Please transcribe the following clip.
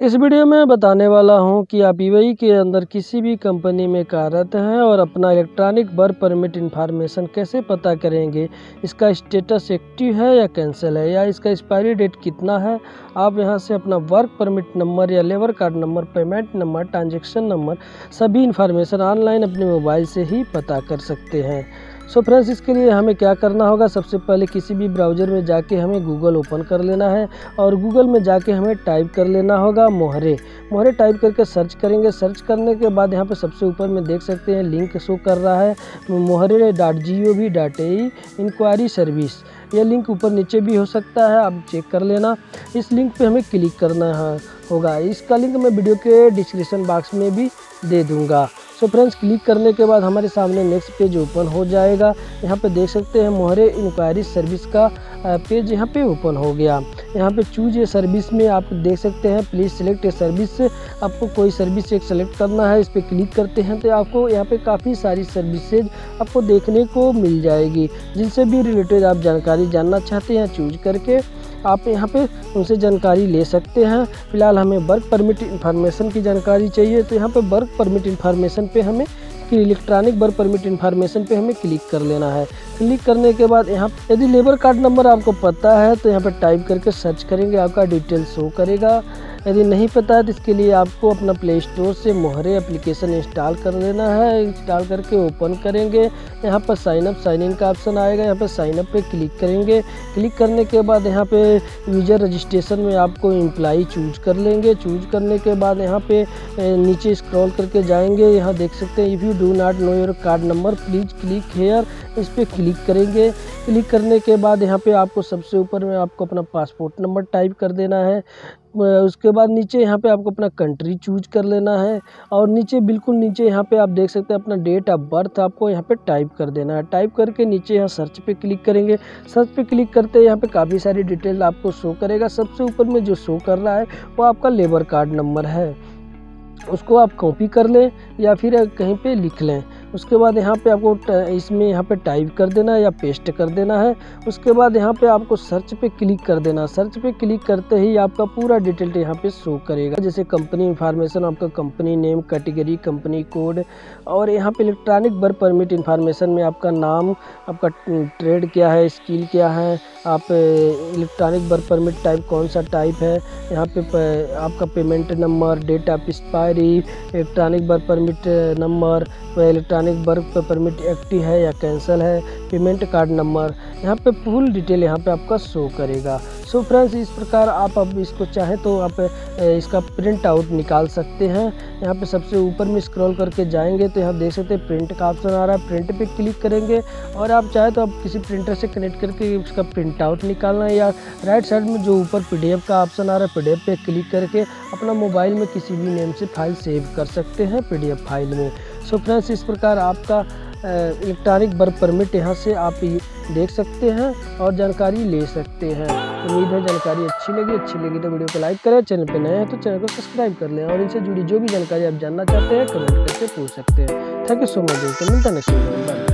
इस वीडियो में बताने वाला हूँ कि आप यूएई के अंदर किसी भी कंपनी में कार्यरत हैं और अपना इलेक्ट्रॉनिक वर्क परमिट इन्फॉर्मेशन कैसे पता करेंगे? इसका स्टेटस एक्टिव है या कैंसिल है? या इसका एक्सपायरी डेट कितना है? आप यहाँ से अपना वर्क परमिट नंबर या labour card number, payment number, transaction number, सभी इन्फॉर्मेशन ऑनलाइन अपने मोबाइल से ही पता कर सकते हैं। सो so फ्रेंड्स इसके लिए हमें क्या करना होगा? सबसे पहले किसी भी ब्राउज़र में जाके हमें गूगल ओपन कर लेना है और गूगल में जाके हमें टाइप कर लेना होगा मोहरे मोहरे टाइप करके सर्च करेंगे। सर्च करने के बाद यहाँ पे सबसे ऊपर में देख सकते हैं लिंक शो कर रहा है। MOHRE dot G O V dot A inquiry service यह लिंक ऊपर नीचे भी हो सकता है। आप चेक कर लेना। इस लिंक पे हमें क्लिक करना होगा। इसका लिंक मैं वीडियो के डिस्क्रिप्शन बॉक्स में भी दे दूँगा। सो फ्रेंड्स, क्लिक करने के बाद हमारे सामने नेक्स्ट पेज ओपन हो जाएगा। यहाँ पे देख सकते हैं मोहरे इंक्वायरी सर्विस का पेज यहाँ पे ओपन हो गया। यहाँ पे चूज़ ए सर्विस में आप देख सकते हैं प्लीज़ सेलेक्ट ए सर्विस आपको कोई सर्विस एक सेलेक्ट करना है, इस पर क्लिक करते हैं तो आपको यहाँ पे काफ़ी सारी सर्विसेज़ आपको देखने को मिल जाएगी। जिनसे भी रिलेटेड आप जानकारी जानना चाहते हैं चूज़ करके आप यहाँ पे उनसे जानकारी ले सकते हैं। फ़िलहाल हमें वर्क परमिट इन्फॉर्मेशन की जानकारी चाहिए तो यहाँ पे वर्क परमिट इन्फॉर्मेशन पे हमें कि इलेक्ट्रॉनिक वर्क परमिट इन्फॉर्मेशन पे हमें क्लिक कर लेना है। क्लिक करने के बाद यहाँ यदि लेबर कार्ड नंबर आपको पता है तो यहाँ पर टाइप करके सर्च करेंगे, आपका डिटेल शो करेगा। यदि नहीं पता है तो इसके लिए आपको अपना प्ले स्टोर से मोहरे एप्लीकेशन इंस्टॉल कर लेना है। इंस्टॉल करके ओपन करेंगे। यहाँ पर साइन अप साइन इन का ऑप्शन आएगा। यहाँ पर साइन अप पे क्लिक करेंगे। क्लिक करने के बाद यहाँ पे यूज़र रजिस्ट्रेशन में आपको एम्प्लाई चूज़ कर लेंगे। चूज़ करने के बाद यहाँ पे नीचे स्क्रॉल करके जाएँगे। यहाँ देख सकते हैं if you do not know your card number please click here इस पर क्लिक करेंगे। क्लिक करने के बाद यहाँ पर आपको सबसे ऊपर में आपको अपना पासपोर्ट नंबर टाइप कर देना है। उसके बाद नीचे यहाँ पे आपको अपना कंट्री चूज़ कर लेना है और नीचे, बिल्कुल नीचे यहाँ पे आप देख सकते हैं अपना डेट ऑफ़ बर्थ आपको यहाँ पे टाइप कर देना है। टाइप करके नीचे यहाँ सर्च पे क्लिक करेंगे। सर्च पे क्लिक करते हैं यहाँ पे काफ़ी सारी डिटेल आपको शो करेगा। सबसे ऊपर में जो शो कर रहा है, वो आपका लेबर कार्ड नंबर है। उसको आप कॉपी कर लें या फिर कहीं पे लिख लें। उसके बाद यहाँ पे आपको इसमें यहाँ पे टाइप कर देना है या पेस्ट कर देना है। उसके बाद यहाँ पे आपको सर्च पे क्लिक कर देना सर्च पे क्लिक करते ही आपका पूरा डिटेल यहाँ पे शो करेगा। जैसे कंपनी इन्फॉर्मेशन आपका company name category company code और यहाँ पे इलेक्ट्रॉनिक वर्क परमिट इंफॉर्मेशन में आपका नाम, आपका ट्रेड क्या है स्किल क्या है, आप इलेक्ट्रॉनिक वर्क परमिट टाइप कौन सा टाइप है, यहाँ पे आपका payment number date of expiry electronic work permit number electronic work permit active है या कैंसिल है पेमेंट कार्ड नंबर यहाँ पे फुल डिटेल यहाँ पे आपका शो करेगा। सो so फ्रेंड्स इस प्रकार आप अब इसको चाहें तो आप इसका प्रिंट आउट निकाल सकते हैं। यहाँ पे सबसे ऊपर में स्क्रॉल करके जाएँगे तो यहाँ देख सकते हैं प्रिंट का ऑप्शन आ रहा है। प्रिंट पे क्लिक करेंगे और आप चाहे तो आप किसी प्रिंटर से कनेक्ट करके उसका प्रिंट आउट निकालना या राइट साइड में जो ऊपर पीडीएफ का ऑप्शन आ रहा है पीडीएफ पे क्लिक करके अपना मोबाइल में किसी भी नेम से फ़ाइल सेव कर सकते हैं पीडीएफ फ़ाइल में। सो फ्रेंड्स इस प्रकार आपका इलेक्ट्रॉनिक बर्फ़ परमिट यहाँ से आप देख सकते हैं और जानकारी ले सकते हैं। उम्मीद है जानकारी अच्छी लगी अच्छी लगी तो वीडियो को लाइक करें, चैनल पर नए हैं तो चैनल को सब्सक्राइब कर लें और इनसे जुड़ी जो भी जानकारी आप जानना चाहते हैं कमेंट करके पूछ सकते हैं। थैंक यू सो मच दोस्तों मिलता नेक्स्ट वीडियो